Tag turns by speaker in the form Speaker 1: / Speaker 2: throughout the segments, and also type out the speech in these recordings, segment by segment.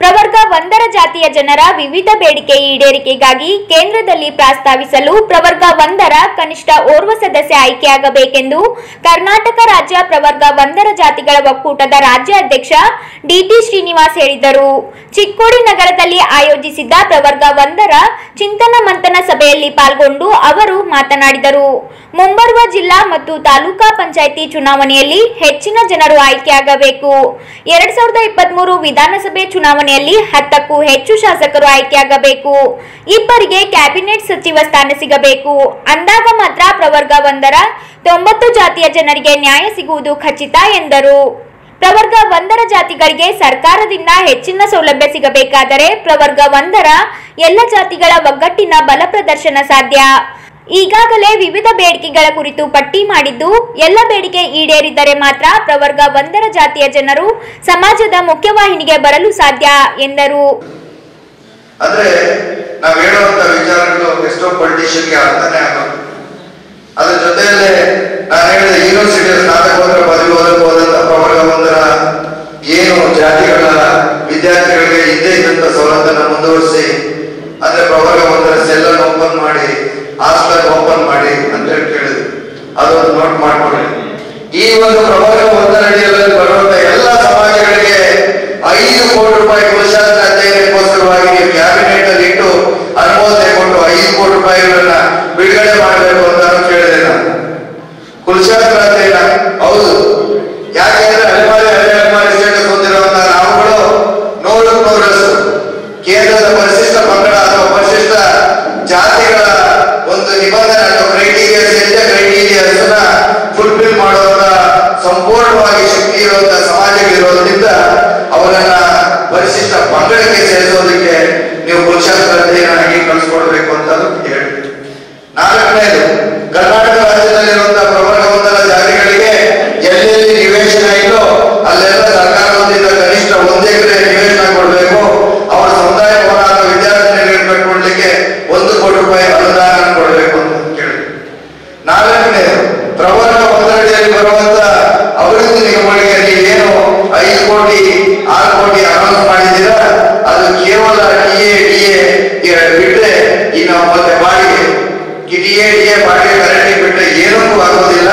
Speaker 1: ಪ್ರವರ್ಗ ಒಂದರ ಜಾತಿಯ ಜನರ ವಿವಿಧ ಬೇಡಿಕೆ ಈಡೇರಿಕೆಗಾಗಿ ಕೇಂದ್ರದಲ್ಲಿ ಪ್ರಸ್ತಾವಿಸಲು ಪ್ರವರ್ಗ ಒಂದರ ಕನಿಷ್ಠ ಓರ್ವ ಸದಸ್ಯ ಆಯ್ಕೆಯಾಗಬೇಕೆಂದು ಕರ್ನಾಟಕ ರಾಜ್ಯ ಪ್ರವರ್ಗ ಒಂದರ ಜಾತಿಗಳ ಒಕ್ಕೂಟದ ರಾಜ್ಯ ಅಧ್ಯಕ್ಷ ಡಿಟಿ ಶ್ರೀನಿವಾಸ್ ಹೇಳಿದರು. ಚಿಕ್ಕೋಡಿ ನಗರದಲ್ಲಿ ಆಯೋಜಿಸಿದ್ದ ಪ್ರವರ್ಗ ಒಂದರ ಚಿಂತನ ಮಂಥನ ಸಭೆಯಲ್ಲಿ ಪಾಲ್ಗೊಂಡು ಅವರು ಮಾತನಾಡಿದರು. ಮುಂಬರುವ ಜಿಲ್ಲಾ ಮತ್ತು ತಾಲೂಕಾ ಪಂಚಾಯಿತಿ ಚುನಾವಣೆಯಲ್ಲಿ ಹೆಚ್ಚಿನ ಜನರು ಆಯ್ಕೆಯಾಗಬೇಕು. ಎರಡ್ ಸಾವಿರದ ಇಪ್ಪತ್ಮೂರು ವಿಧಾನಸಭೆ ಚುನಾವಣೆಯಲ್ಲಿ ಹತ್ತಕ್ಕೂ ಹೆಚ್ಚು ಶಾಸಕರು ಆಯ್ಕೆಯಾಗಬೇಕು. ಇಬ್ಬರಿಗೆ ಕ್ಯಾಬಿನೆಟ್ ಸಚಿವ ಸ್ಥಾನ ಸಿಗಬೇಕು. ಅಂದಾಗ ಮಾತ್ರ ಪ್ರವರ್ಗ ಒಂದರ ತೊಂಬತ್ತು ಜಾತಿಯ ಜನರಿಗೆ ನ್ಯಾಯ ಸಿಗುವುದು ಖಚಿತ ಎಂದರು. ಪ್ರವರ್ಗ ಒಂದರ ಜಾತಿಗಳಿಗೆ ಸರ್ಕಾರದಿಂದ ಹೆಚ್ಚಿನ ಸೌಲಭ್ಯ ಸಿಗಬೇಕಾದರೆ ಪ್ರವರ್ಗ ಒಂದರ ಎಲ್ಲ ಜಾತಿಗಳ ಒಗ್ಗಟ್ಟಿನ ಬಲ ಪ್ರದರ್ಶನ ಸಾಧ್ಯ. ಈಗಾಗಲೇ ವಿವಿಧ ಬೇಡಿಕೆಗಳ ಕುರಿತು ಪಟ್ಟಿ ಮಾಡಿದ್ದು, ಎಲ್ಲ ಬೇಡಿಕೆ ಈಡೇರಿದ್ದರೆ ಮಾತ್ರ ಪ್ರವರ್ಗ ಒಂದರ ಜಾತಿಯ ಜನರು ಸಮಾಜದ ಮುಖ್ಯವಾಹಿನಿಗೆ ಬರಲು ಸಾಧ್ಯ, ಎಂದರು.
Speaker 2: ಅಂದ್ರೆ ನಾವ್ ಹೇಳುವಂತ ವಿಚಾರಗಳು ಎಷ್ಟೋ ಪೊಲಿಟಿಷಿಯನ್ಗೆ ಅರ್ಥನೇ ಆಗೋದು ಅದ್ರ ಜೊತೆಯಲ್ಲೇ ನಾನು ಹೇಳಿದ ಯೂನಿವರ್ಸಿಟಿ ಸ್ನಾತಕೋತ್ತರ ಪದವಿ ಓದಕ್ಕೆ ಹೋದಂತ ಪ್ರವರ್ಗ ಒಂದರ iba a trabajar ಅಭಿವೃದ್ಧಿ ನಿಗಮಗಳಿಗೆ ನೀವೇನು ಐದು ಕೋಟಿ ಆರು ಕೋಟಿ ಅನೌನ್ಸ್ ಮಾಡಿದ್ದೀರಾ ಅದು ಕೇವಲ ಡಿ ಎ ಡಿ ಎ ಬಿಟ್ರೆ ಇನ್ನು ಮತ್ತೆ ಬಾಡಿಗೆ ಡಿ ಎ ಡಿ ಎ ಬಾಡಿಗೆ ಕರೆಂಟ್ ಬಿಟ್ರೆ ಏನಕ್ಕೂ ಆಗೋದಿಲ್ಲ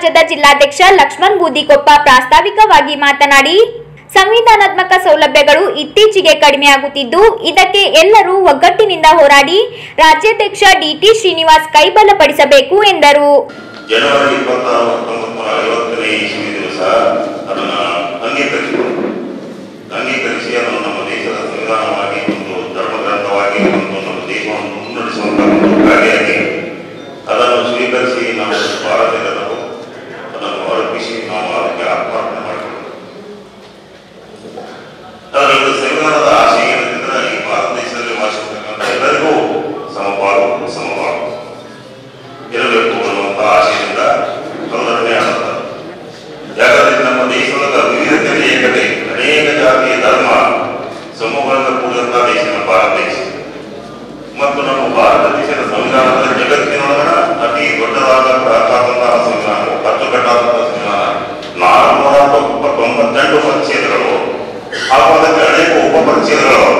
Speaker 2: ಸಮಾಜದ
Speaker 1: ಜಿಲ್ಲಾಧ್ಯಕ್ಷ ಲಕ್ಷ್ಮಣ್ ಬೂದಿಕೊಪ್ಪ ಪ್ರಾಸ್ತಾವಿಕವಾಗಿ ಮಾತನಾಡಿ, ಸಂವಿಧಾನಾತ್ಮಕ ಸೌಲಭ್ಯಗಳು ಇತ್ತೀಚೆಗೆ ಕಡಿಮೆಯಾಗುತ್ತಿದ್ದು ಇದಕ್ಕೆ ಎಲ್ಲರೂ ಒಗ್ಗಟ್ಟಿನಿಂದ ಹೋರಾಡಿ ರಾಜ್ಯಾಧ್ಯಕ್ಷ ಡಿಟಿ ಶ್ರೀನಿವಾಸ್ ಕೈಬಲಪಡಿಸಬೇಕು ಎಂದರು.
Speaker 3: ಮತ್ತು ನಮ್ಮ ಭಾರತ ದೇಶದ ಸಂವಿಧಾನದ ಜಗತ್ತಿನೊಳಗಣ ಅತಿ ದೊಡ್ಡದಾದ ಬೃಹತ್ತಾದಂತಹ ಸಂವಿಧಾನ ಅಚ್ಚುಕಟ್ಟಾದಂತಹ ಸಂವಿಧಾನ ನಾಲ್ಕುನೂರ ತೊಂಬ- ತೊಂಬತ್ತೆಂಟು ಪರಿಚ್ಛೇದಗಳು ಹಾಗೂ ಅದಕ್ಕೆ ಅನೇಕ ಉಪ ಪರಿಚ್ಛೇದಗಳು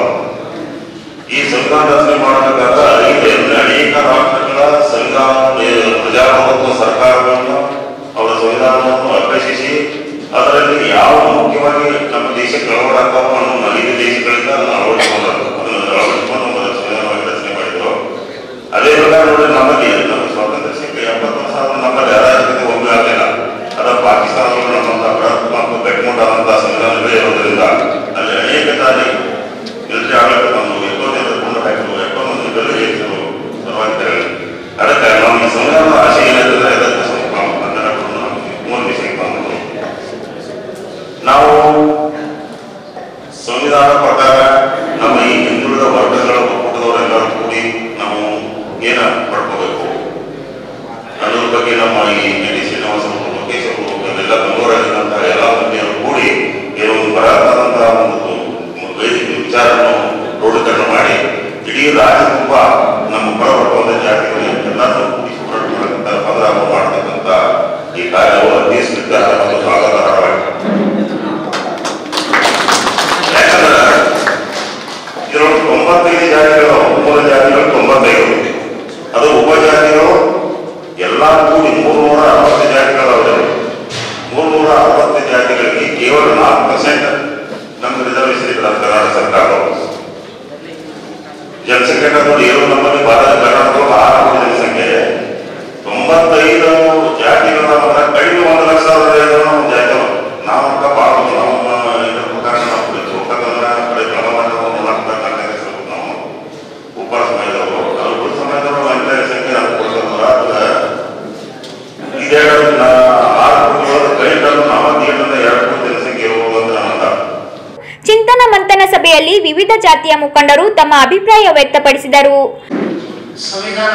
Speaker 3: ಈ ಸಂವಿಧಾನ ರಚನೆ ಮಾಡಬೇಕಾದ ಅನೇಕ ಅನೇಕ ರಾಷ್ಟ್ರಗಳ ಸಂವಿಧಾನ ಪ್ರಕಾರ ನಮ್ಮ ಈ ಹಿಂದುಳಿದ ವರ್ಗಗಳ ಒಕ್ಕೂಟದವರೆಲ್ಲರೂ ಕೂಡಿ ನಾವು ಏನ ಪಡ್ಕೋಬೇಕು? ಅದರ ಬಗ್ಗೆ ನಮ್ಮ ಈ ಎನ್ ಡಿ ಲೋಕೇಶ್ವರು ಎಲ್ಲ ಬೆಂಗಳೂರಲ್ಲಿದ್ದಂತಹ ಎಲ್ಲ ಮಂದಿಯರು ಕೂಡಿ ಏನೋ ಒಂದು ಬರತಕ್ಕಂತಹ ಒಂದು ವೇದಿಕೆ ವಿಚಾರವನ್ನು ಕ್ರೋಢೀಕರಣ ಮಾಡಿ, ಇಡೀ ರಾಜ್ಯ ತುಂಬ ನಮ್ಮ ಪರ ವರ್ಗದ ಜಾತಿಗಳು ಎಲ್ಲರನ್ನೂ ಕೂಡಿಸಿ ಹೋರಾಟ ಮಾಡತಕ್ಕಂಥ ಈ ಕಾರ್ಯವು ಅತಿ ಸ್ವೀಕಾರ ಮತ್ತು ಸ್ವಾಗತಾರ್ಹವಾಗಿದೆ ಯಾಕಂದ್ರೆ ಇದರೊಳಗೆ ತೊಂಬತ್ತೈದು ಜಾತಿಗಳು ಮೂಲ ಜಾತಿಗಳು ತೊಂಬತ್ತೈದು ಅದು ಉಪಜಾತಿಗಳು ಎಲ್ಲ ಕೂಡಿ ಮೂರ್ನೂರ ಅರವತ್ತು ಜಾತಿಗಳವೆ ಮೂರ್ನೂರ ಅರವತ್ತು ಜಾತಿಗಳಿಗೆ ಕೇವಲ ನಾಲ್ಕು ಪರ್ಸೆಂಟ್ ನಮ್ಗೆ ರಿಸರ್ವೇಶನ್ ಇದೆ ನಮ್ಮ ಕರ್ನಾಟಕ ಸರ್ಕಾರ ಜನಸಂಖ್ಯೆ ನೋಡಿ ಏನು ನಮ್ಮಲ್ಲಿ ಭಾರತ ಕರ್ನಾಟಕದಲ್ಲಿ ಆರು ಕೋಟಿ ಜನಸಂಖ್ಯೆ ತೊಂಬತ್ತೈದು ಜಾತಿಗಳ ಮಾತ್ರ
Speaker 1: ಚಿಂತನ ಮಂಥನ ಸಭೆಯಲ್ಲಿ ವಿವಿಧ ಜಾತಿಯ ಮುಖಂಡರು ತಮ್ಮ ಅಭಿಪ್ರಾಯ ವ್ಯಕ್ತಪಡಿಸಿದರು.
Speaker 4: ಸಂವಿಧಾನ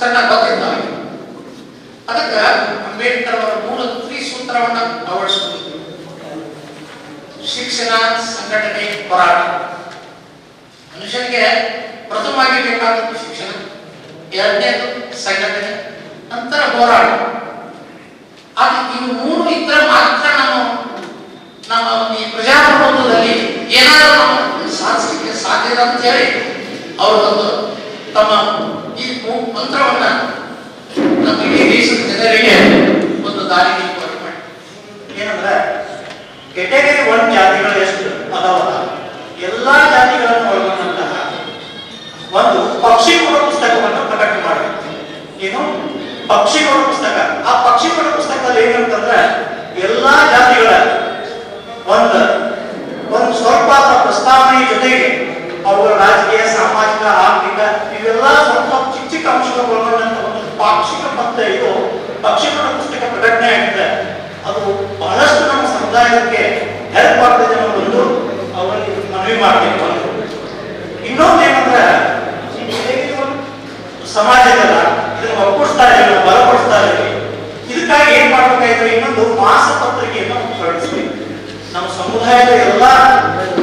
Speaker 4: ಇಷ್ಟನ್ನ ಗೊತ್ತಿಲ್ಲ ಅದಕ್ಕೆ ಅಂಬೇಡ್ಕರ್ ಅವರ ಮೂಲ ತ್ರಿಸೂತ್ರವನ್ನು ಅಳವಡಿಸಿಕೊಂಡಿದ್ರು ಶಿಕ್ಷಣ, ಸಂಘಟನೆ, ಹೋರಾಟ. ಮನುಷ್ಯನಿಗೆ ಪ್ರಥಮವಾಗಿ ಬೇಕಾದದ್ದು ಶಿಕ್ಷಣ. ಎರಡನೇದು ಸಂಘಟನೆ, ನಂತರ ಹೋರಾಟ. ಅದು ಇವು ಮೂರು ಇದ್ರೆ ಮಾತ್ರ ನಾವು, ನಮ್ಮ ಈ ಪ್ರಜಾಪ್ರಭುತ್ವದಲ್ಲಿ ಏನಾದರೂ ಸಾಧಿಸಲಿಕ್ಕೆ ಸಾಧ್ಯ ಅಂತ ಹೇಳಿ ಅವರು ಒಂದು ತಮ್ಮ ಈ ಮೂ- ಮಂತ್ರವನ್ನ ನಮ್ಮ ಇಡೀ ದೇಶದ ಜನರಿಗೆ ಒಂದು ದಾರಿ ಮಾಡಿ
Speaker 5: ಏನಂದ್ರೆ ಕೆಟಗರಿ ಒನ್ ಜಾತಿಗಳು ಎಷ್ಟು? ಅದಾವಲ್ಲ ಎಲ್ಲಾ ಜಾತಿಗಳನ್ನು ಒಳಗೊಂಡಂತಹ ಒಂದು ಪಕ್ಷಿಗಳ ಪುಸ್ತಕವನ್ನು ಪ್ರಕಟ ಮಾಡಬೇಕು ಏನು? ಪಕ್ಷಿಗಳ ಪುಸ್ತಕ. ಆ ಪಕ್ಷಿಗಳ ಪುಸ್ತಕದಲ್ಲಿ ಏನಂತಂದ್ರೆ ಎಲ್ಲಾ ಜಾತಿಗಳ ಒಂದು ಒಂದು ಸ್ವಲ್ಪ ಪ್ರಸ್ತಾವನೆ ಜೊತೆಗೆ ಅವುಗಳ ರಾಜಕೀಯ, ಸಾಮಾಜಿಕ, ಆರ್ಥಿಕ, ಇವೆಲ್ಲ ಸ್ವಲ್ಪ ಚಿಕ್ಕ ಚಿಕ್ಕ ಅಂಶಗಳು ಒಳಗೊಂಡಂತ ಒಂದು ಪಾಕ್ಷಿಕ ಪತ್ರ ಇದು. ಪಕ್ಷಿಗಳ ಪುಸ್ತಕ ಪ್ರಕಟಣೆ ಆಗಿದೆ. ಅದು ಬಹಳಷ್ಟು ನಮ್ಮ ಸಮುದಾಯಕ್ಕೆ ಅವರಲ್ಲಿ ಮನವಿ ಮಾಡ್ತೀನಿ ಒಂದು ಇನ್ನೊಂದು ಏನಂದ್ರೆ, ಈ ಹೇಗೆ ಸಮಾಜದಲ್ಲ, ಇದನ್ನ ನಾವು ಬಲಪಡಿಸ್ತಾ ಇದ್ದೀವಿ. ಇದಕ್ಕಾಗಿ ಏನ್ ಮಾಡ್ಬೇಕಾಯ್ತು ಇನ್ನೊಂದು ಮಾಸ ಪತ್ರಿಕೆಯನ್ನು ಹೊರಡಿಸ್ಬೇಕು ನಮ್ಮ ಸಮುದಾಯದ ಎಲ್ಲ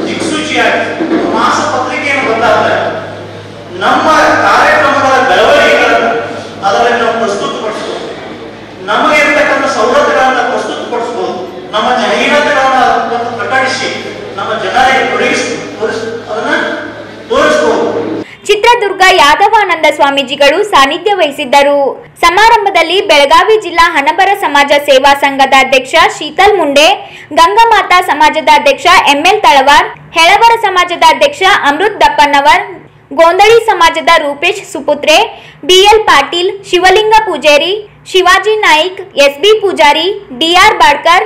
Speaker 5: ದಿಕ್ಸೂಚಿಯಾಗಿ
Speaker 1: ಸ್ವಾಮೀಜಿಗಳು ಸಾನ್ನಿಧ್ಯ ವಹಿಸಿದ್ದರು ಸಮಾರಂಭದಲ್ಲಿ ಬೆಳಗಾವಿ ಜಿಲ್ಲಾ ಹಣಬರ ಸಮಾಜ ಸೇವಾ ಸಂಘದ ಅಧ್ಯಕ್ಷ ಶೀತಲ್ ಮುಂಡೆ ಗಂಗಾಮಾತಾ ಸಮಾಜದ ಅಧ್ಯಕ್ಷ ಎಂಎಲ್ ತಳವಾರ್ ಹೆಳವರ ಸಮಾಜದ ಅಧ್ಯಕ್ಷ ಅಮೃತ್ ದಪ್ಪನ್ನವರ್ ಗೋಂದಳಿ ಸಮಾಜದ Rupesh ಸುಪುತ್ರೆ B L Patil Shivalinga Pujari Shivaji Naik S B Pujari D R Badkar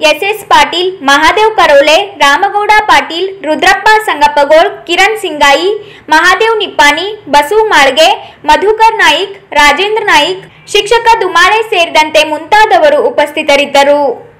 Speaker 1: SS Patil, Mahadev Karole, Ramagouda Patil, Rudrappa Sangappagol, Kiran Singai, Mahadev Nippani Basu Malge, Madhukar Naik, Rajendra Naik, ಶಿಕ್ಷಕ ದುಮಾಳೆ ಸೇರಿದಂತೆ ಮುಂತಾದವರು ಉಪಸ್ಥಿತರಿದ್ದರು.